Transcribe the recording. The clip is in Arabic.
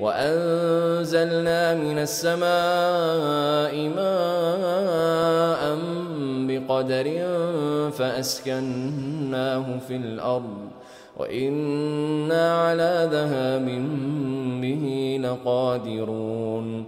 وأنزلنا من السماء ماء بقدر فأسكناه في الأرض وإنا على ذهاب به لقادرون